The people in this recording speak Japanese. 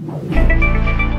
you